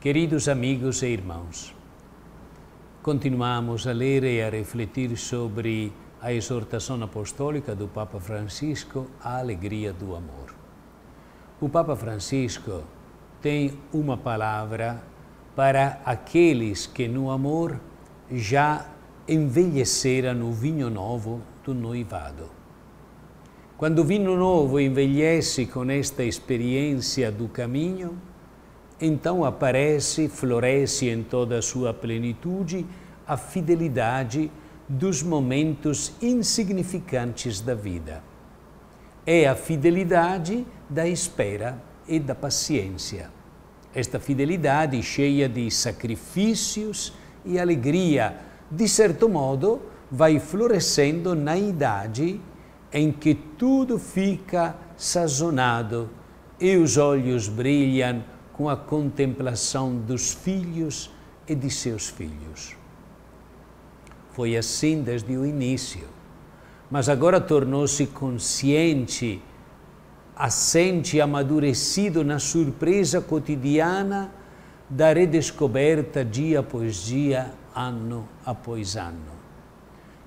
Queridos amigos e irmãos, continuamos a ler e a refletir sobre a exortação apostólica do Papa Francisco à alegria do amor. O Papa Francisco tem uma palavra para aqueles que no amor já envelheceram no vinho novo do noivado. Quando o vinho novo envelhece com esta experiência do caminho, então aparece, floresce em toda a sua plenitude a fidelidade dos momentos insignificantes da vida. É a fidelidade da espera e da paciência. Esta fidelidade cheia de sacrifícios e alegria, de certo modo, vai florescendo na idade em que tudo fica sazonado e os olhos brilham com a contemplação dos filhos e de seus filhos. Foi assim desde o início, mas agora tornou-se consciente, assente e amadurecido na surpresa cotidiana da redescoberta dia após dia, ano após ano.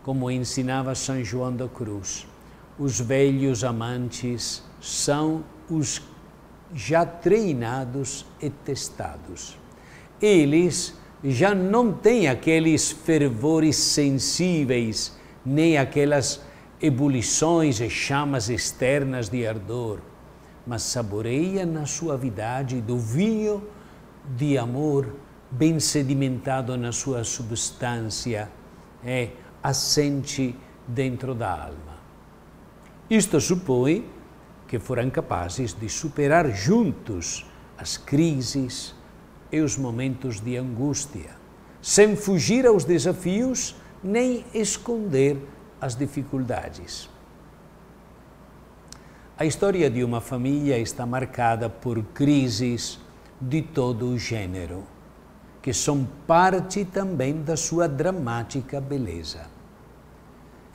Como ensinava São João da Cruz, os velhos amantes são os já treinados e testados. Eles já não têm aqueles fervores sensíveis, nem aquelas ebulições e chamas externas de ardor, mas saboreiam na suavidade do vinho de amor bem sedimentado na sua substância, é assente dentro da alma. Isto supõe que foram capazes de superar juntos as crises e os momentos de angústia, sem fugir aos desafios nem esconder as dificuldades. A história de uma família está marcada por crises de todo o gênero, que são parte também da sua dramática beleza.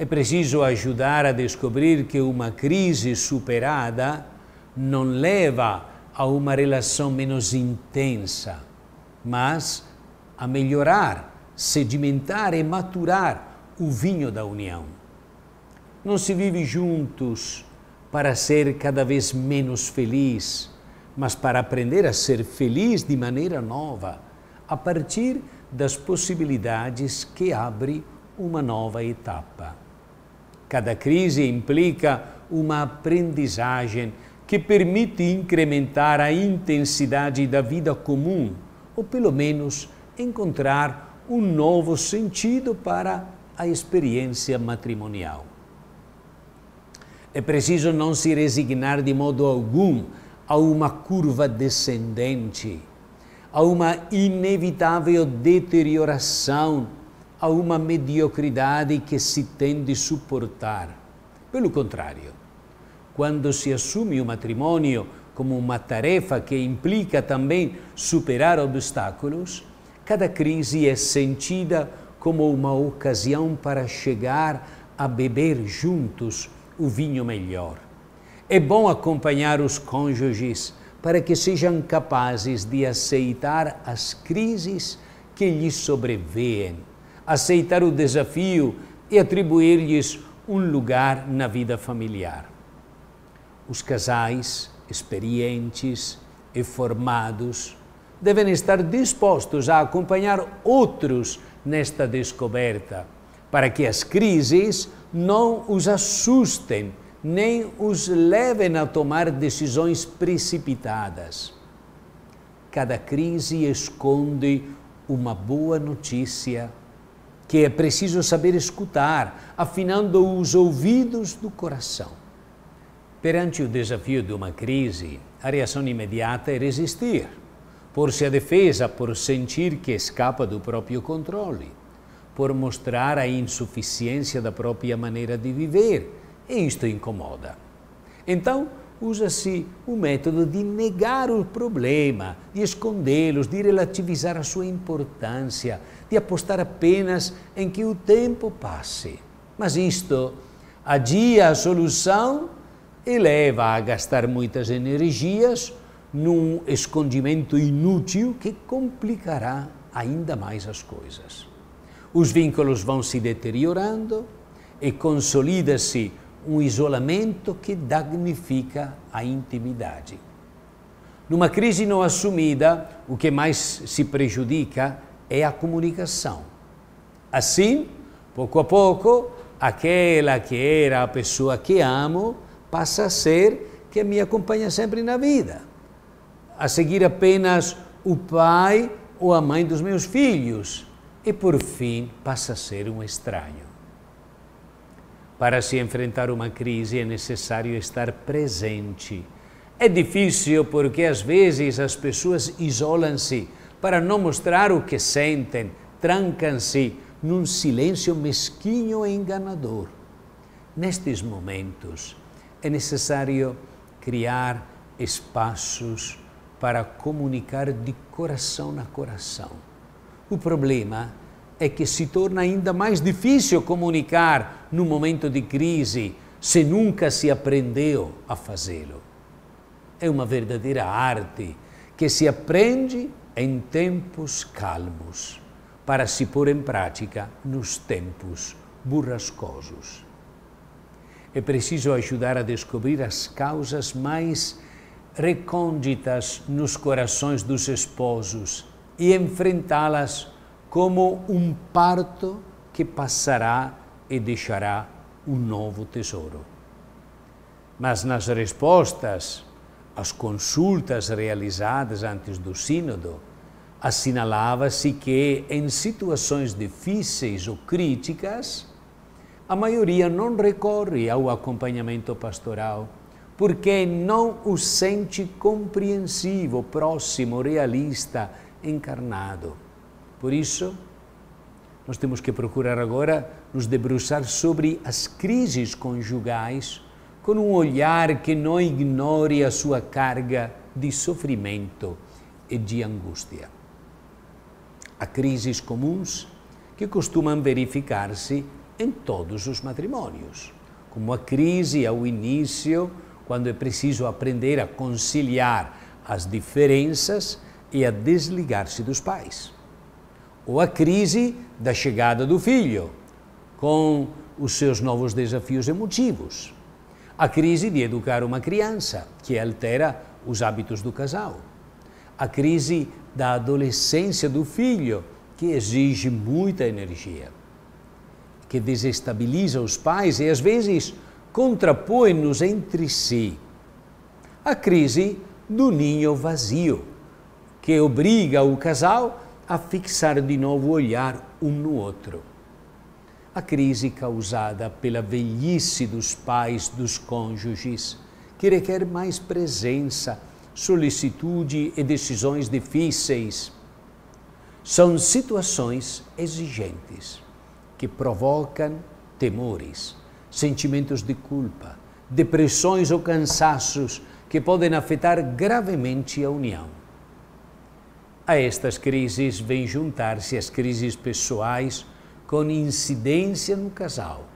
É preciso ajudar a descobrir que uma crise superada não leva a uma relação menos intensa, mas a melhorar, sedimentar e maturar o vinho da união. Não se vive juntos para ser cada vez menos feliz, mas para aprender a ser feliz de maneira nova, a partir das possibilidades que abre uma nova etapa. Cada crise implica uma aprendizagem que permite incrementar a intensidade da vida comum, ou pelo menos encontrar um novo sentido para a experiência matrimonial. É preciso não se resignar de modo algum a uma curva descendente, a uma inevitável deterioração a uma mediocridade que se tem de suportar. Pelo contrário, quando se assume o matrimônio como uma tarefa que implica também superar obstáculos, cada crise é sentida como uma ocasião para chegar a beber juntos o vinho melhor. É bom acompanhar os cônjuges para que sejam capazes de aceitar as crises que lhes sobrevêm aceitar o desafio e atribuir-lhes um lugar na vida familiar. Os casais experientes e formados devem estar dispostos a acompanhar outros nesta descoberta, para que as crises não os assustem nem os levem a tomar decisões precipitadas. Cada crise esconde uma boa notícia que é preciso saber escutar, afinando os ouvidos do coração. Perante o desafio de uma crise, a reação imediata é resistir, por-se a defesa, por sentir que escapa do próprio controle, por mostrar a insuficiência da própria maneira de viver, e isto incomoda. Então, usa-se o método de negar o problema, de escondê-los, de relativizar a sua importância, de apostar apenas em que o tempo passe. Mas isto adia a solução e leva a gastar muitas energias num escondimento inútil que complicará ainda mais as coisas. Os vínculos vão se deteriorando e consolida-se um isolamento que danifica a intimidade. Numa crise não assumida, o que mais se prejudica é a comunicação. Assim, pouco a pouco, aquela que era a pessoa que amo passa a ser que me acompanha sempre na vida. A seguir apenas o pai ou a mãe dos meus filhos. E por fim passa a ser um estranho. Para se enfrentar uma crise é necessário estar presente. É difícil porque às vezes as pessoas isolam-se para não mostrar o que sentem, trancam-se num silêncio mesquinho e enganador. Nestes momentos é necessário criar espaços para comunicar de coração a coração. O problema é que se torna ainda mais difícil comunicar no momento de crise se nunca se aprendeu a fazê-lo. É uma verdadeira arte que se aprende em tempos calmos para se pôr em prática nos tempos burrascosos. É preciso ajudar a descobrir as causas mais recônditas nos corações dos esposos e enfrentá-las como um parto que passará e deixará um novo tesouro. Mas nas respostas às consultas realizadas antes do Sínodo, assinalava-se que, em situações difíceis ou críticas, a maioria não recorre ao acompanhamento pastoral, porque não o sente compreensivo, próximo, realista, encarnado. Por isso, nós temos que procurar agora nos debruçar sobre as crises conjugais com um olhar que não ignore a sua carga de sofrimento e de angústia. Há crises comuns que costumam verificar-se em todos os matrimônios, como a crise ao início, quando é preciso aprender a conciliar as diferenças e a desligar-se dos pais ou a crise da chegada do filho, com os seus novos desafios emotivos. A crise de educar uma criança, que altera os hábitos do casal. A crise da adolescência do filho, que exige muita energia, que desestabiliza os pais e às vezes contrapõe-nos entre si. A crise do ninho vazio, que obriga o casal a fixar de novo o olhar um no outro. A crise causada pela velhice dos pais dos cônjuges, que requer mais presença, solicitude e decisões difíceis. São situações exigentes que provocam temores, sentimentos de culpa, depressões ou cansaços que podem afetar gravemente a união. A estas crises vêm juntar-se as crises pessoais com incidência no casal,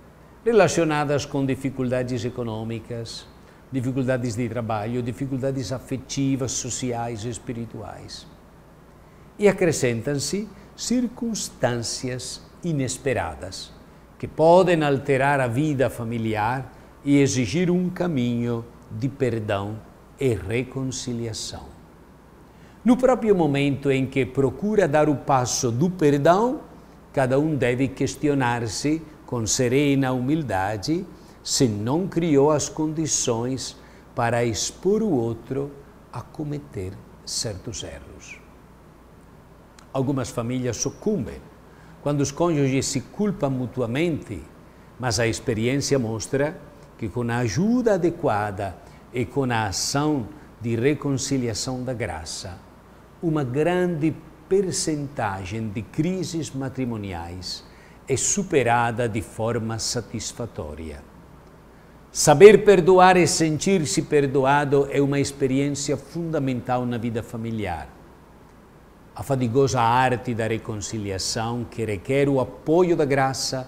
relacionadas com dificuldades econômicas, dificuldades de trabalho, dificuldades afetivas, sociais e espirituais. E acrescentam-se circunstâncias inesperadas que podem alterar a vida familiar e exigir um caminho de perdão e reconciliação. No próprio momento em que procura dar o passo do perdão, cada um deve questionar-se com serena humildade se não criou as condições para expor o outro a cometer certos erros. Algumas famílias sucumbem quando os cônjuges se culpam mutuamente, mas a experiência mostra que com a ajuda adequada e com a ação de reconciliação da graça, uma grande percentagem de crises matrimoniais é superada de forma satisfatória. Saber perdoar e sentir-se perdoado é uma experiência fundamental na vida familiar. A fadigosa arte da reconciliação, que requer o apoio da graça,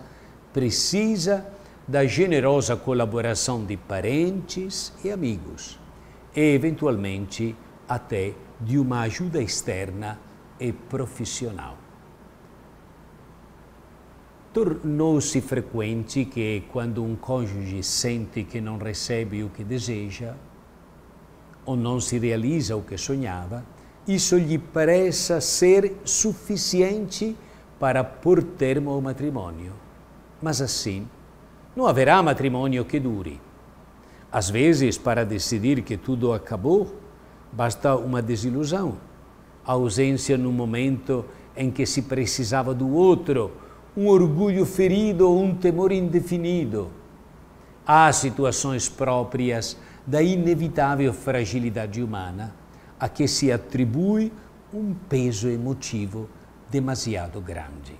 precisa da generosa colaboração de parentes e amigos, e, eventualmente, até de uma ajuda externa e profissional. Tornou-se frequente que, quando um cônjuge sente que não recebe o que deseja, ou não se realiza o que sonhava, isso lhe pareça ser suficiente para pôr termo ao matrimônio. Mas assim, não haverá matrimônio que dure. Às vezes, para decidir que tudo acabou, basta uma desilusão, ausência no momento em que se precisava do outro, um orgulho ferido ou um temor indefinido. Há situações próprias da inevitável fragilidade humana a que se atribui um peso emotivo demasiado grande.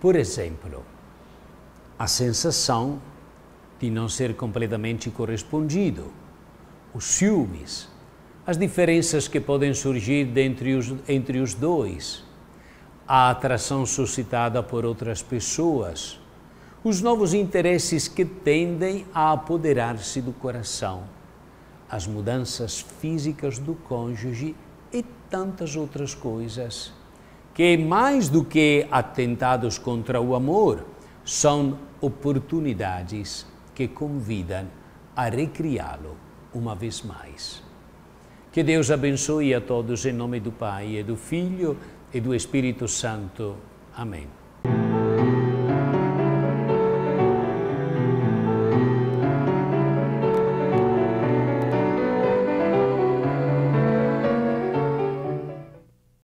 Por exemplo, a sensação de não ser completamente correspondido, os ciúmes, as diferenças que podem surgir entre os, entre os dois, a atração suscitada por outras pessoas, os novos interesses que tendem a apoderar-se do coração, as mudanças físicas do cônjuge e tantas outras coisas, que mais do que atentados contra o amor, são oportunidades que convidam a recriá-lo uma vez mais. Que Deus abençoe a todos em nome do Pai e do Filho e do Espírito Santo. Amém.